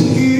is here.